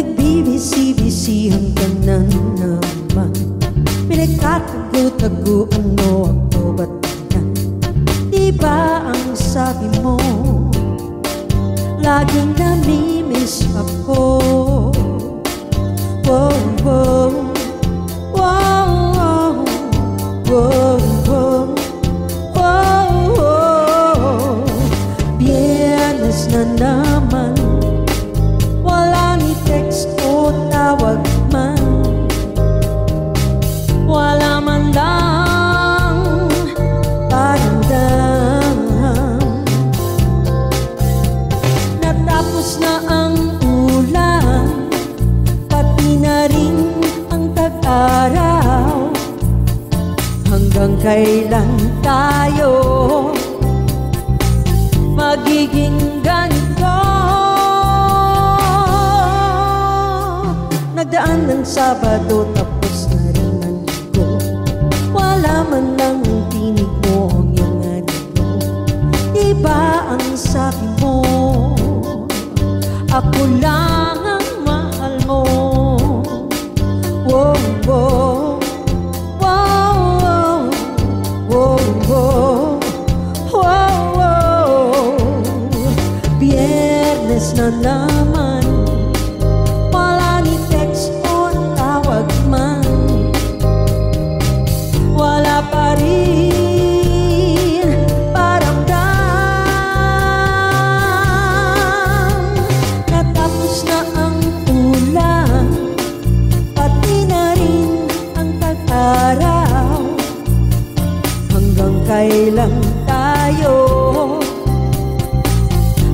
Nagbibisi-bisihan ka na naman. Pinagtatago-taguan mo ako ba't yan? Di ba ang sabi mo? Laging namimiss ako. Wow, wow. Wow, wow, wow Wow, wow Biyernes na Hanggang kailan tayo magiging ganito? Nagdaan ng Sabado tapos na rin ang linggo Wala man lang ang tinig mo ang iyong anino Di ba ang sabi mo. Ako lang Biyernes na naman Wala ni text o tawag man. Wala pa rin Natapos na ang ulan. Pati ang tag-araw. Hanggang kailan tayo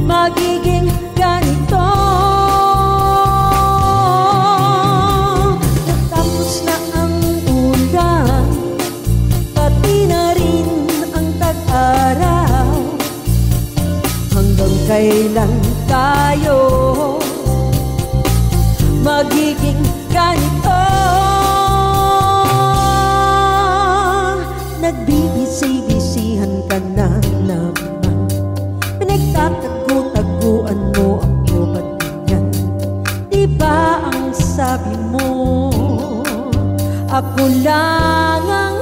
magiging kailan tayo magiging ganito? Nagbibisi-bisihan ka na naman. Pinagtatago-taguan mo ako ba't ganyan Di ba ang sabi mo Ako lang ang